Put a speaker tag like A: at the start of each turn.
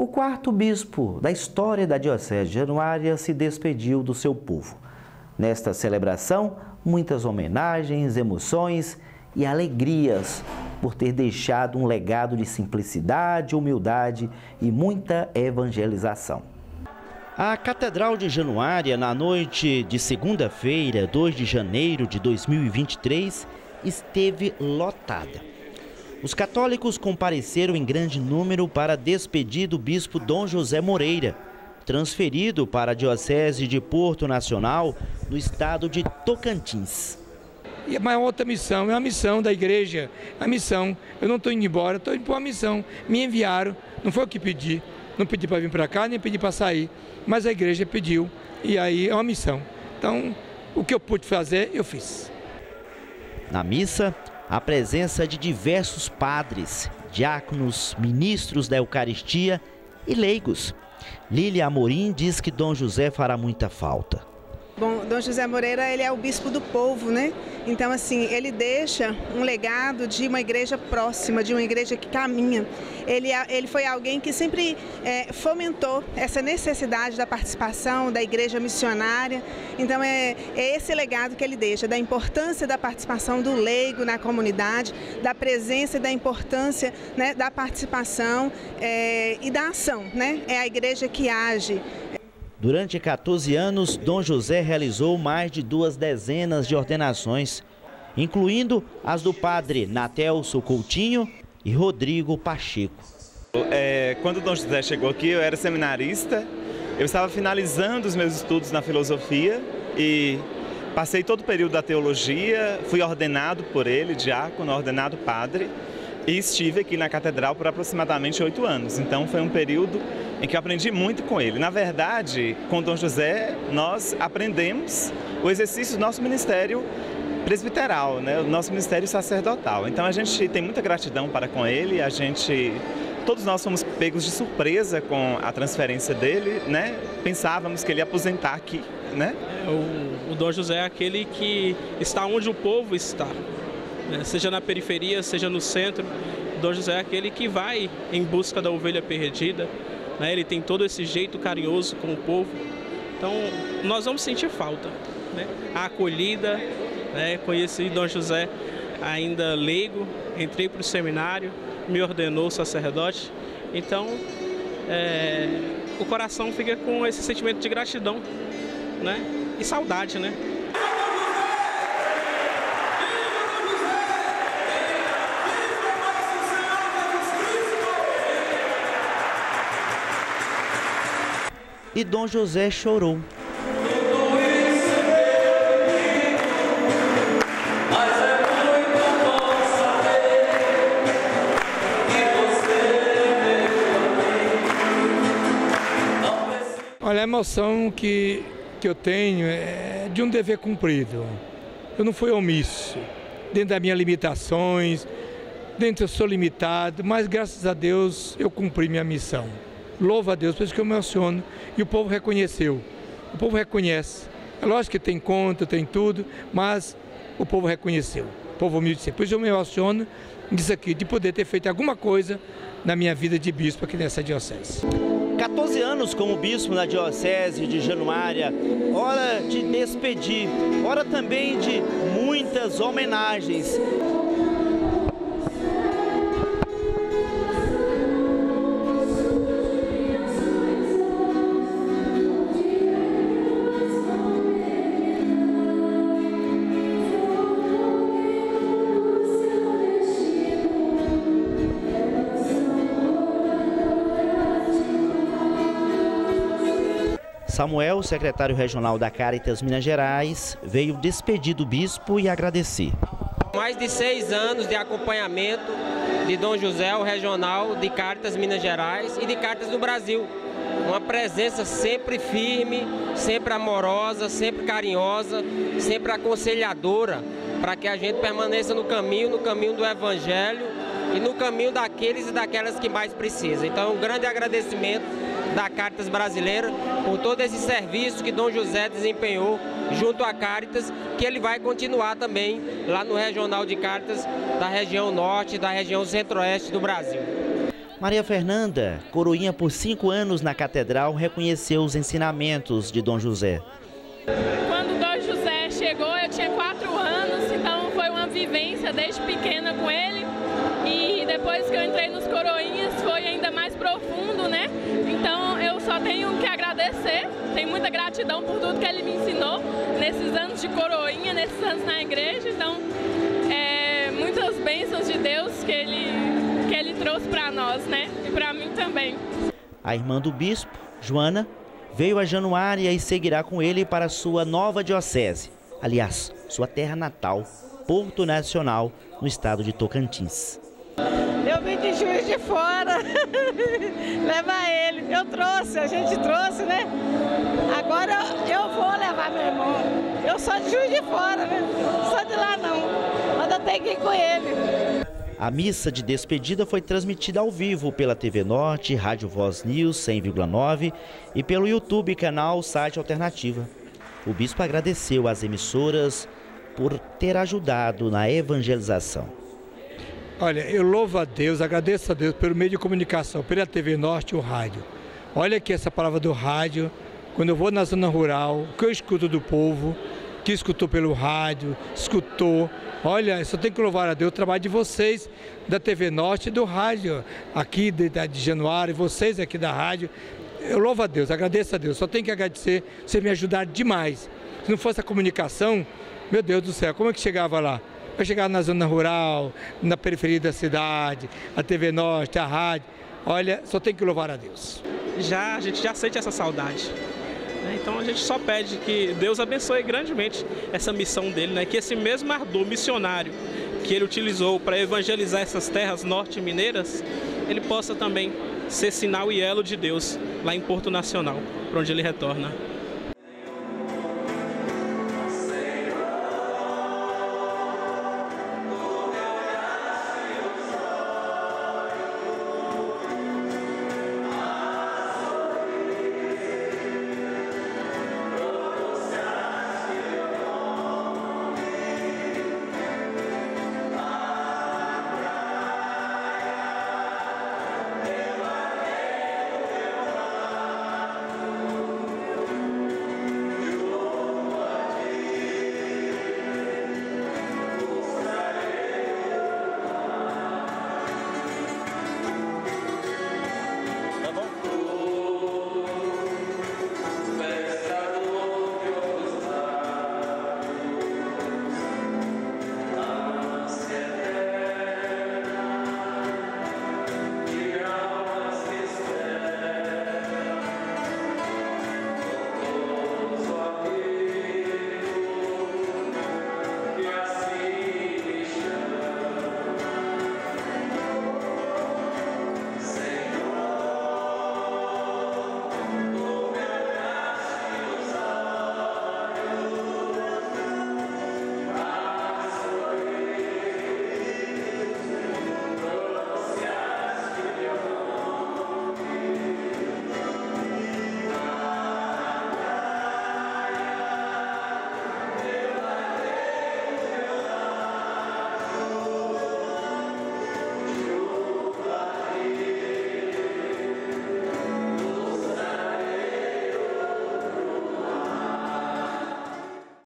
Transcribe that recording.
A: O quarto bispo da história da Diocese de Januária se despediu do seu povo. Nesta celebração, muitas homenagens, emoções e alegrias por ter deixado um legado de simplicidade, humildade e muita evangelização. A Catedral de Januária, na noite de segunda-feira, 2 de janeiro de 2023, esteve lotada. Os católicos compareceram em grande número para despedir do bispo Dom José Moreira, transferido para a Diocese de Porto Nacional, no estado de Tocantins.
B: E é uma outra missão, é uma missão da igreja, a missão. Eu não estou indo embora, estou indo para uma missão. Me enviaram, não foi o que pedi, não pedi para vir para cá, nem pedi para sair, mas a igreja pediu, e aí é uma missão. Então, o que eu pude fazer, eu fiz.
A: Na missa, a presença de diversos padres, diáconos, ministros da Eucaristia e leigos. Lília Amorim diz que Dom José fará muita falta.
C: Dom José Moreira, ele é o bispo do povo, né? Então, assim, ele deixa um legado de uma igreja próxima, de uma igreja que caminha. Ele, é, ele foi alguém que sempre é, fomentou essa necessidade da participação da igreja missionária. Então, é, é esse legado que ele deixa, da importância da participação do leigo na comunidade, da presença e da importância né, da participação é, e da ação, né? É a igreja que age.
A: Durante 14 anos, Dom José realizou mais de duas dezenas de ordenações, incluindo as do padre Natelso Coutinho e Rodrigo Pacheco.
D: É, quando Dom José chegou aqui, eu era seminarista, eu estava finalizando os meus estudos na filosofia e passei todo o período da teologia, fui ordenado por ele, diácono, ordenado padre, e estive aqui na catedral por aproximadamente oito anos. Então foi um período em que eu aprendi muito com ele. Na verdade, com Dom José, nós aprendemos o exercício do nosso ministério presbiteral, né? o nosso ministério sacerdotal. Então a gente tem muita gratidão para com ele, a gente todos nós fomos pegos de surpresa com a transferência dele, né? Pensávamos que ele ia aposentar aqui, né?
E: É, o, o Dom José é aquele que está onde o povo está, né? seja na periferia, seja no centro. O Dom José é aquele que vai em busca da ovelha perdida, né? ele tem todo esse jeito carinhoso com o povo. Então, nós vamos sentir falta. Né? A acolhida, né? conheci Dom José ainda leigo, entrei para o seminário, me ordenou sacerdote. Então, é, o coração fica com esse sentimento de gratidão né? e saudade, né?
A: E Dom José chorou.
B: Olha, a emoção que, que eu tenho é de um dever cumprido. Eu não fui omisso, dentro das minhas limitações, dentro eu sou limitado, mas graças a Deus eu cumpri minha missão. Louva a Deus, por isso que eu me emociono. E o povo reconheceu. O povo reconhece. É lógico que tem conta, tem tudo, mas o povo reconheceu. O povo humilde. Por isso eu me emociono disso aqui, de poder ter feito alguma coisa na minha vida de bispo aqui nessa diocese.
A: 14 anos como bispo na diocese de Januária, hora de despedir, hora também de muitas homenagens. Samuel, secretário regional da Caritas Minas Gerais, veio despedir do bispo e agradecer.
F: Mais de seis anos de acompanhamento de Dom José, o regional de Caritas Minas Gerais e de Caritas do Brasil. Uma presença sempre firme, sempre amorosa, sempre carinhosa, sempre aconselhadora, para que a gente permaneça no caminho, no caminho do Evangelho e no caminho daqueles e daquelas que mais precisam. Então, um grande agradecimento da Caritas Brasileira, por todo esse serviço que Dom José desempenhou junto à Caritas, que ele vai continuar também lá no Regional de Caritas da região norte e da região centro-oeste do Brasil.
A: Maria Fernanda, coroinha por cinco anos na catedral, reconheceu os ensinamentos de Dom José.
G: Quando Dom José chegou, eu tinha quatro anos, então foi uma vivência desde pequena depois que eu entrei nos coroinhas, foi ainda mais profundo, né? Então eu só tenho que agradecer, tenho muita gratidão por tudo que ele me ensinou nesses anos de coroinha, nesses anos na igreja. Então, é, muitas bênçãos de Deus que ele que ele trouxe para nós, né? E para mim também.
A: A irmã do bispo, Joana, veio a Januária e seguirá com ele para sua nova diocese. Aliás, sua terra natal, Porto Nacional, no estado de Tocantins.
H: Eu vim de Juiz de Fora levar ele. Eu trouxe, a gente trouxe, né? Agora eu vou levar meu irmão. Eu sou de Juiz de Fora, né? Sou de lá não. Mas eu tenho que ir com ele.
A: A missa de despedida foi transmitida ao vivo pela TV Norte, Rádio Voz News 100,9 e pelo YouTube canal Site Alternativa. O bispo agradeceu às emissoras por ter ajudado na evangelização.
B: Olha, eu louvo a Deus, agradeço a Deus pelo meio de comunicação, pela TV Norte e o rádio. Olha aqui essa palavra do rádio, quando eu vou na zona rural, o que eu escuto do povo, que escutou pelo rádio, escutou. Olha, só tenho que louvar a Deus o trabalho de vocês da TV Norte e do rádio aqui de, de Januário, vocês aqui da rádio. Eu louvo a Deus, agradeço a Deus. Só tenho que agradecer, você me ajudar demais. Se não fosse a comunicação, meu Deus do céu, como é que chegava lá? Eu chegava na zona rural, na periferia da cidade, a TV Norte, a rádio. Olha, só tenho que louvar a Deus.
E: Já, a gente já sente essa saudade. Né? Então a gente só pede que Deus abençoe grandemente essa missão dele, né? que esse mesmo ardor missionário que ele utilizou para evangelizar essas terras norte-mineiras, ele possa também ser sinal e elo de Deus lá em Porto Nacional, para onde ele retorna.